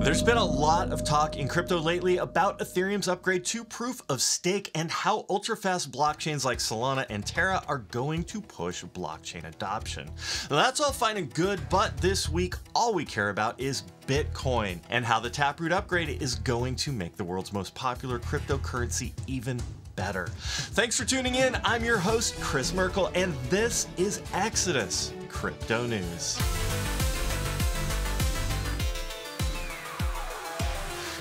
There's been a lot of talk in crypto lately about Ethereum's upgrade to proof of stake and how ultra-fast blockchains like Solana and Terra are going to push blockchain adoption. Now, that's all fine and good, but this week all we care about is Bitcoin and how the Taproot upgrade is going to make the world's most popular cryptocurrency even better. Thanks for tuning in. I'm your host, Chris Merkel, and this is Exodus Crypto News.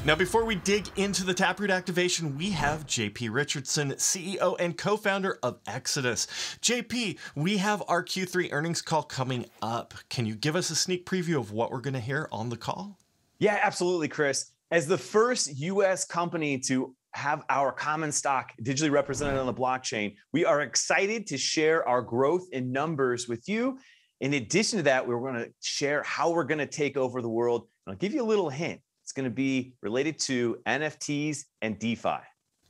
Now, before we dig into the Taproot activation, we have JP Richardson, CEO and co founder of Exodus. JP, we have our Q3 earnings call coming up. Can you give us a sneak preview of what we're going to hear on the call? Yeah, absolutely, Chris. As the first US company to have our common stock digitally represented on the blockchain, we are excited to share our growth in numbers with you. In addition to that, we're going to share how we're going to take over the world. I'll give you a little hint it's going to be related to NFTs and DeFi.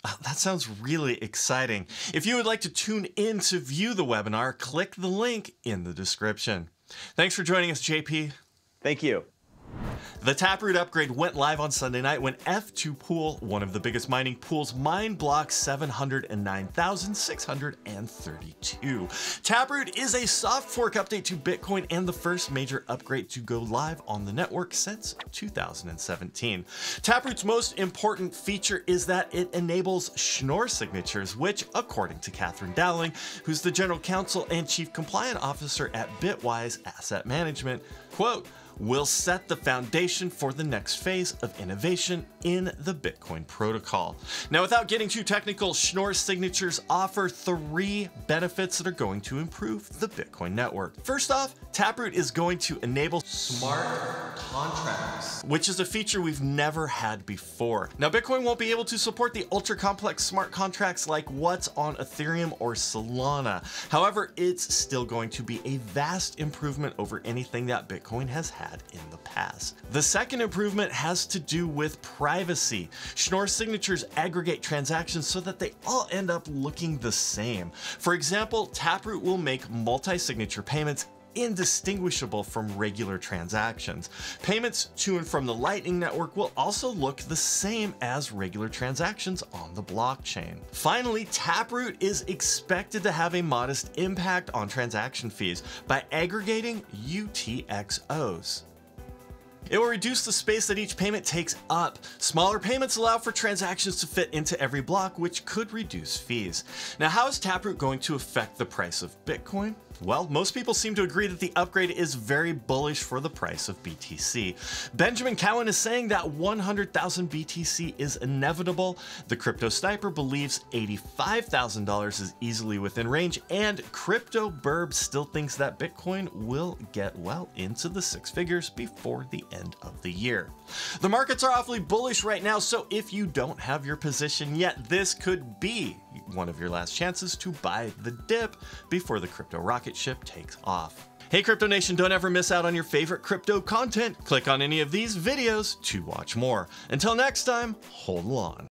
Oh, that sounds really exciting. If you would like to tune in to view the webinar, click the link in the description. Thanks for joining us, JP. Thank you. The Taproot upgrade went live on Sunday night when F2 Pool, one of the biggest mining pools, mined block 709,632. Taproot is a soft fork update to Bitcoin and the first major upgrade to go live on the network since 2017. Taproot's most important feature is that it enables Schnorr signatures, which, according to Katherine Dowling, who's the general counsel and chief compliant officer at Bitwise Asset Management, quote, will set the foundation for the next phase of innovation in the Bitcoin protocol. Now, without getting too technical, Schnorr signatures offer three benefits that are going to improve the Bitcoin network. First off, Taproot is going to enable smart contracts, which is a feature we've never had before. Now, Bitcoin won't be able to support the ultra complex smart contracts like what's on Ethereum or Solana. However, it's still going to be a vast improvement over anything that Bitcoin has had had in the past. The second improvement has to do with privacy. Schnorr signatures aggregate transactions so that they all end up looking the same. For example, Taproot will make multi-signature payments indistinguishable from regular transactions. Payments to and from the Lightning Network will also look the same as regular transactions on the blockchain. Finally, Taproot is expected to have a modest impact on transaction fees by aggregating UTXOs. It will reduce the space that each payment takes up. Smaller payments allow for transactions to fit into every block, which could reduce fees. Now, how is Taproot going to affect the price of Bitcoin? Well, most people seem to agree that the upgrade is very bullish for the price of BTC. Benjamin Cowen is saying that 100,000 BTC is inevitable. The Crypto Sniper believes $85,000 is easily within range, and Crypto Birb still thinks that Bitcoin will get well into the six figures before the end of the year. The markets are awfully bullish right now, so if you don't have your position yet, this could be one of your last chances to buy the dip before the crypto rocket ship takes off. Hey Crypto Nation, don't ever miss out on your favorite crypto content. Click on any of these videos to watch more. Until next time, hold on.